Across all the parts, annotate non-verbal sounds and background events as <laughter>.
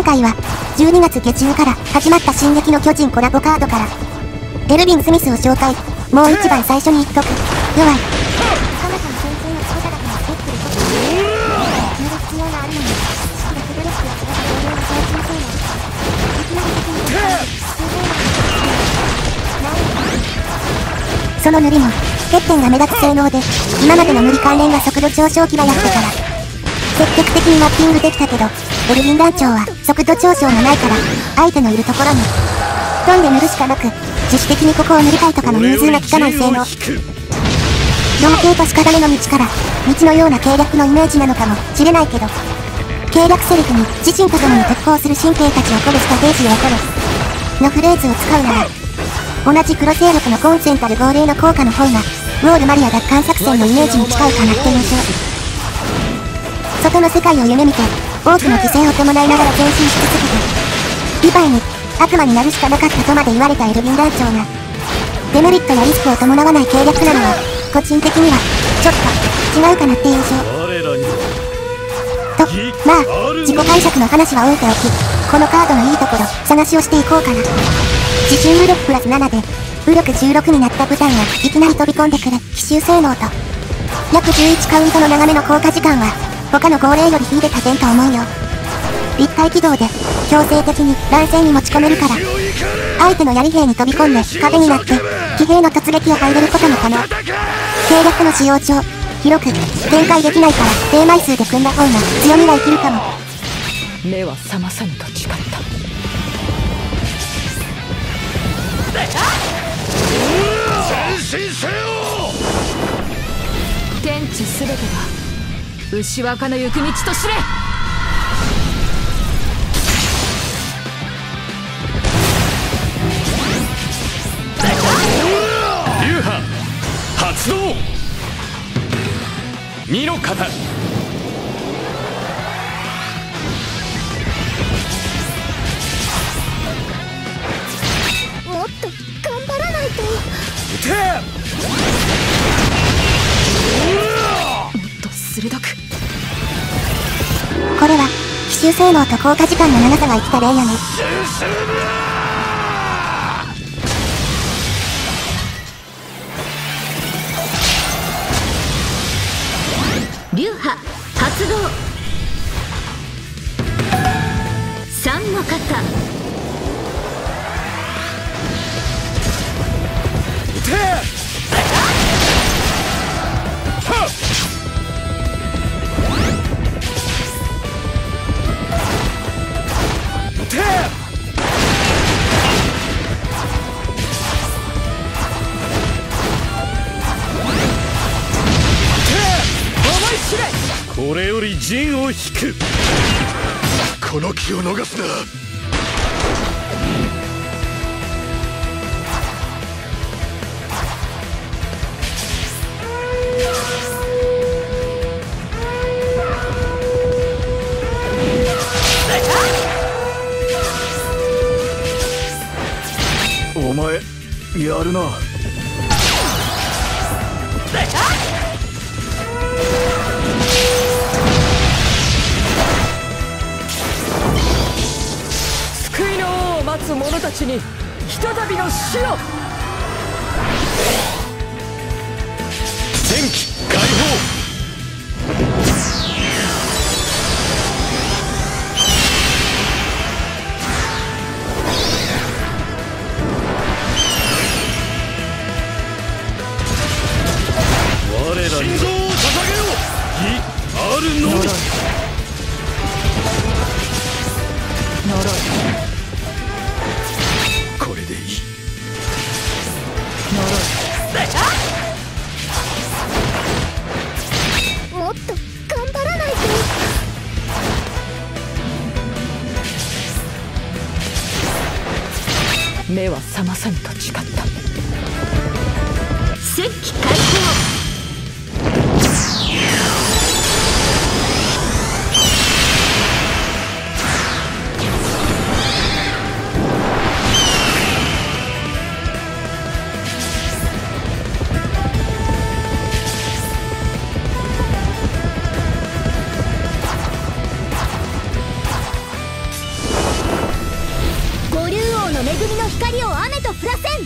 今回は、12月下旬から始まった進撃の巨人コラボカードから、エルヴィン・スミスを紹介。もう一番最初に言っとく。弱い。その塗りも、欠点が目立つ性能で、今までの塗り関連が速度上昇期はやってから、積極的にマッピングできたけど、エルヴィン団長は速度上昇がないから、相手のいるところに、飛んで塗るしかなく、自主的にここを塗りたいとかの融通が利かない性能。同型としかれの道から、道のような計略のイメージなのかもしれないけど、計略セリフに自身と共に特攻する神経たちを鼓舞した兵士を怒る。のフレーズを使うなら、同じ黒勢力のコンセンタル亡霊の効果の方が、ウォールマリア奪還作戦のイメージに近いかなって印象。外の世界を夢見て、多くの犠牲を伴いながら前進し続けて、リヴァイに悪魔になるしかなかったとまで言われたエルヴィン団長が、デメリットやリスクを伴わない計略なのは、個人的には、ちょっと、違うかなって印象。と、まあ、自己解釈の話は置いておき、このカードのいいところ、探しをしていこうかな。自信武力プラス7で、武力16になった部隊がいきなり飛び込んでくる奇襲性能と、約11カウントの長めの効果時間は、他の号令より秀でた点と思うよ。立体軌道で、強制的に乱戦に持ち込めるから、相手の槍兵に飛び込んで壁になって、騎兵の突撃を入れることも可能。計略の使用上、広く、展開できないから、低枚数で組んだ方が強みが生きるかも。目は覚まさぬと誓った。前進せよ天地すべてが牛若の行く道と知れ。流派発動。二の型。撃て収性能と効果時間の長さが生きた例やね。陣を引く。この気を逃すな。お前やるな <laughs> たちにひとたびの死を目は覚まさんと誓った。光を雨と降らせん。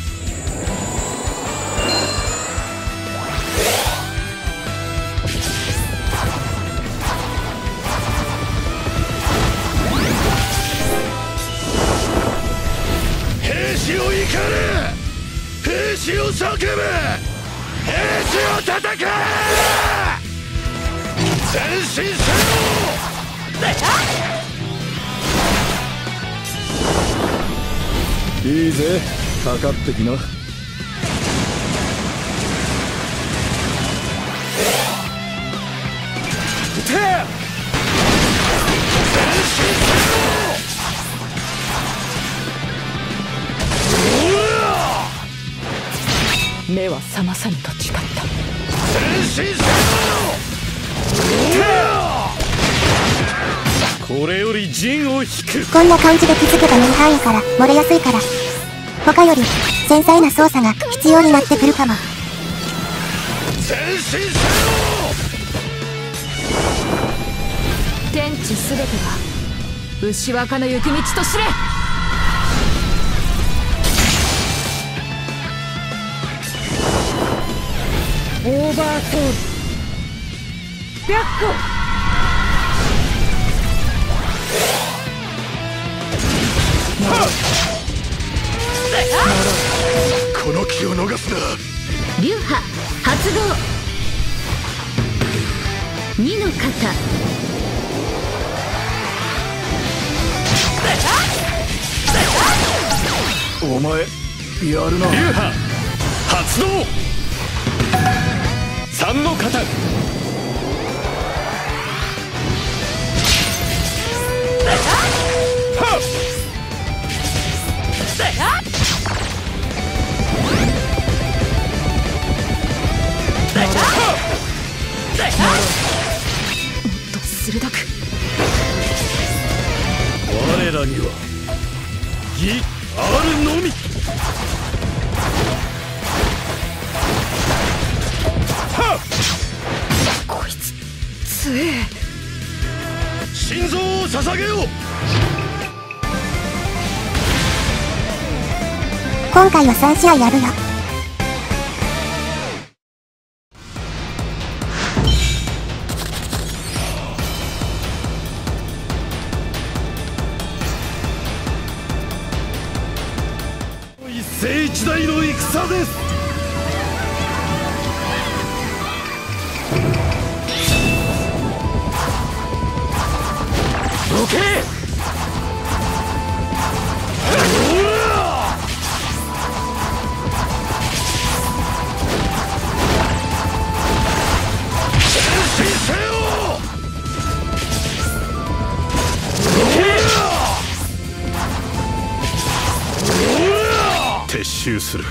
兵士を怒れ兵士を叫べ。兵士を叩け前進いいぜ。かかってきな。目は覚まさぬと誓ったこれより陣を引く。こんな感じで気づけば無理範囲から漏れやすいから。他より繊細な操作が必要になってくるかも。前進せよ天地すべてが牛若の行く道と知れ。オーバーソウル。白虎この気を逃すな。流派発動。二の型。お前やるな。流派発動。三の型と鋭く。我らには義あるのみ。はっ。こいつ強え。心臓を捧げよ。う今回は3試合やるよ。撤収する。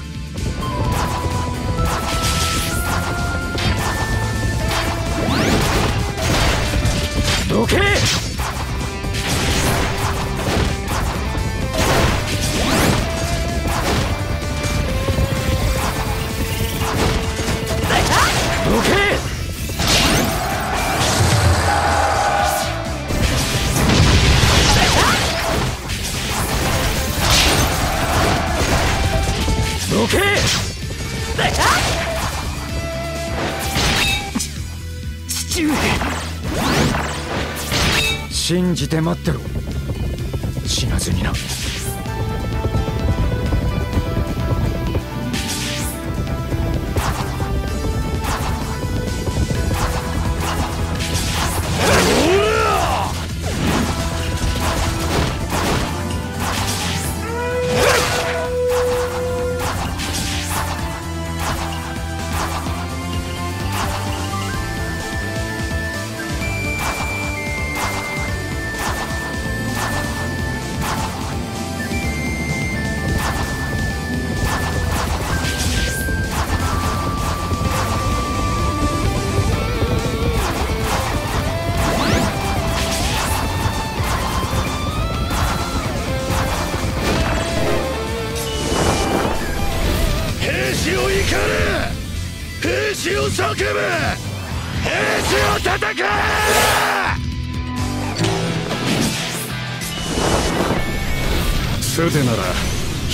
信じて待ってろ。死なずにな。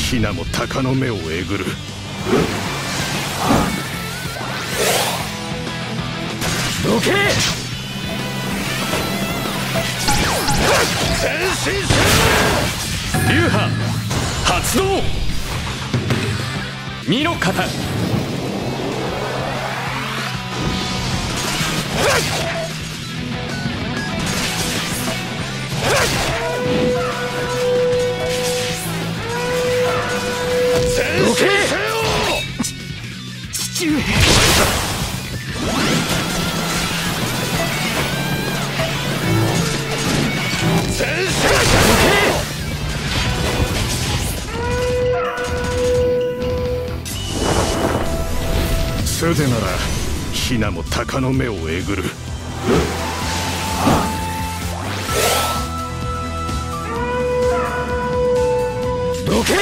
ヒナも鷹の目をえぐる。どけ！前進せ流派発動！身の型父上前進せ素手ならヒナも鷹の目をえぐる。どけ！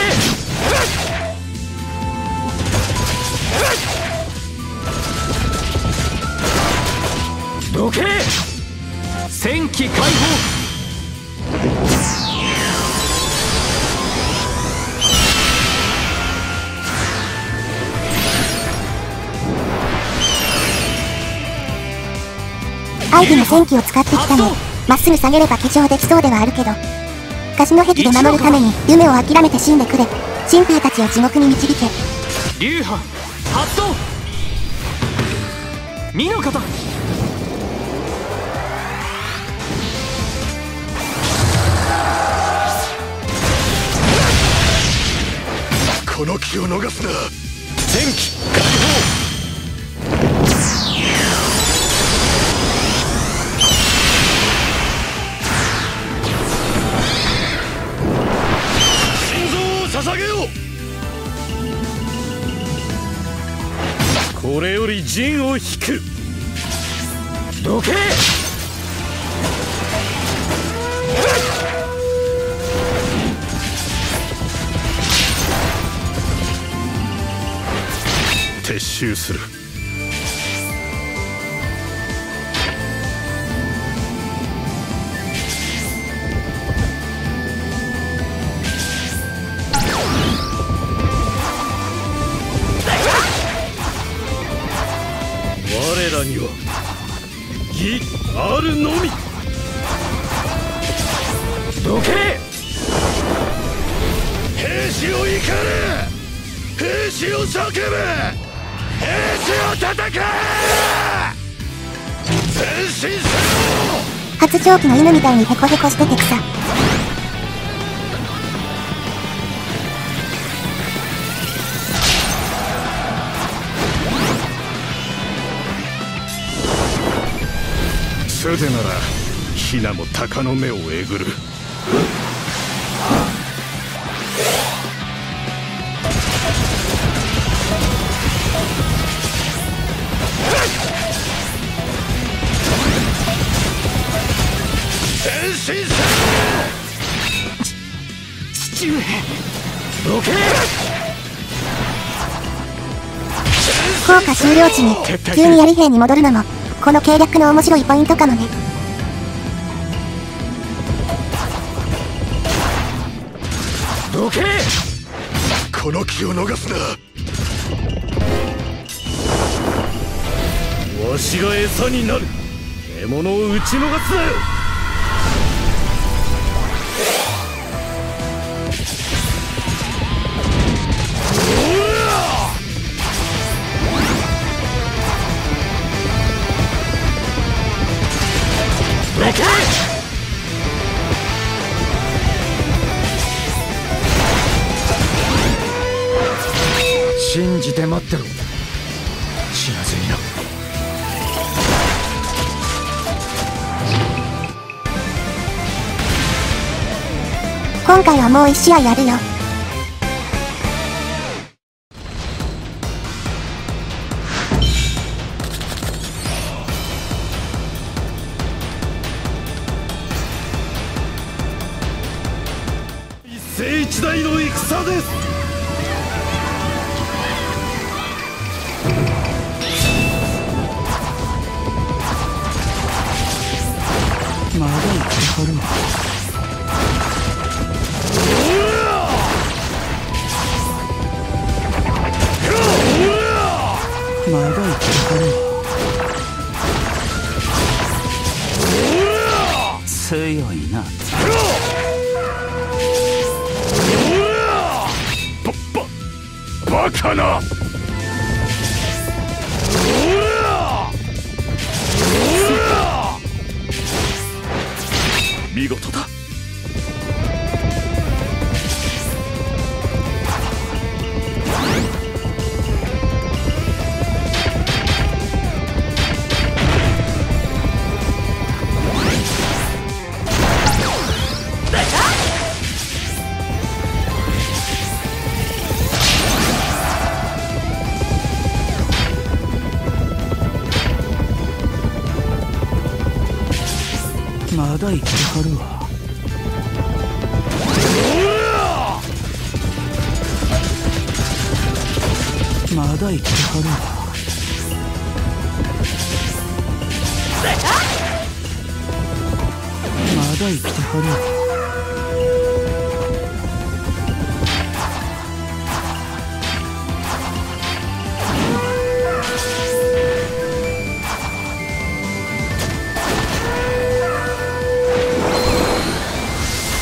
機解放。相手の戦機を使ってきたの。まっすぐ下げれば騎乗できそうではあるけど。カシの壁で守るために夢を諦めて死んでくれ。新兵たちを地獄に導け流派。発動。身の型この気を逃すな。戦機解放心臓を。捧げようこれより陣を引く。どけ。撤収する。我らには義あるのみ。どけ。兵士を怒れ。兵士を叫べ。発情期の犬みたいにヘコヘコしてて草素手ならヒナも鷹の目をえぐる。前進せよ父上。どけ効果終了時に急に槍兵に戻るのもこの計略の面白いポイントかもねどけこの気を逃すなわしが餌になる獲物を撃ち逃すなよ信じて待ってろ。死なずにな。今回はもう一試合やるよ。一世一代の戦ですかるの。かってか強いな。バババカな。見事だ。まだ生きてはる。わまだ生きてはる。わ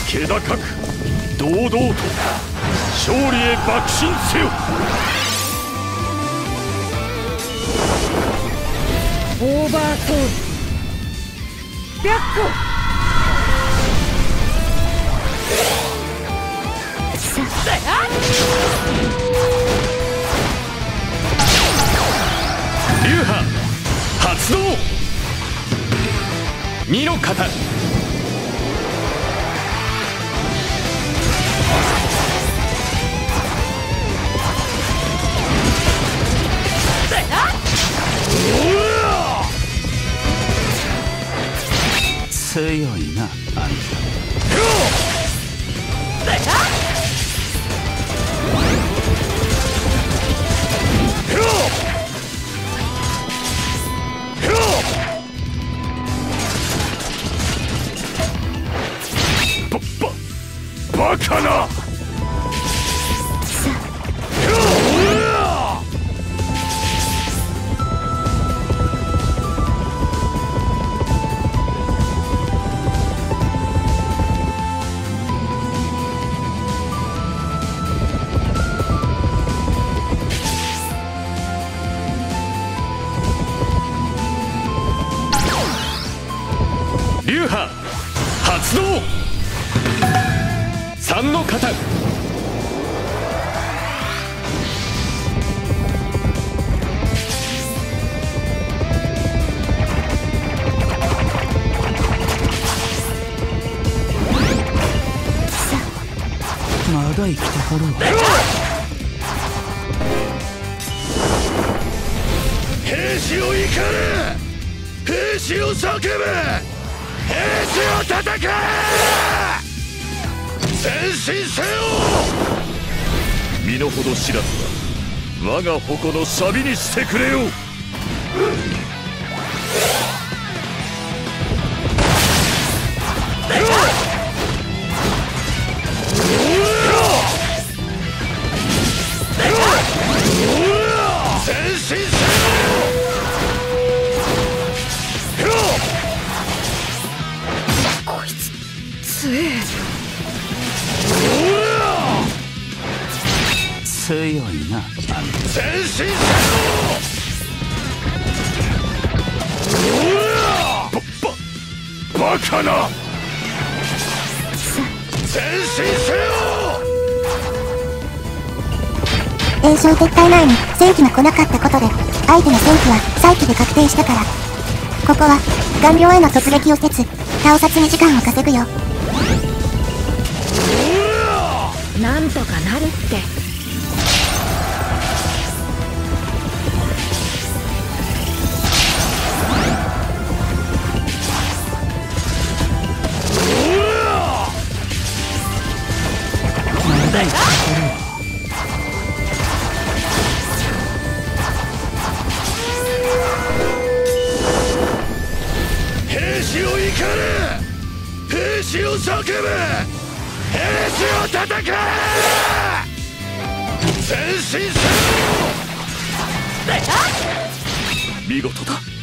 気高く堂々と勝利へ爆心せよ。オーバーソウル白虎。流派発動二の型ババカな知らずは我が矛の錆にしてくれよ。前ばばバカな前進せよ炎症撤退前に戦機が来なかったことで、相手の戦機は再起で確定したから。ここは、顔料への突撃をせず、倒殺に時間を稼ぐよ。なんとかなるって士を怒れ兵士を叫べ。兵士を叩け前進せよ。見事だ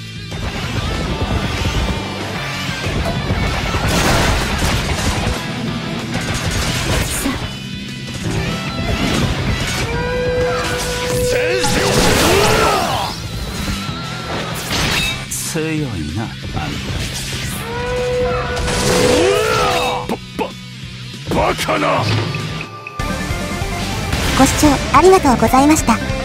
強いなあんバカなご視聴ありがとうございました。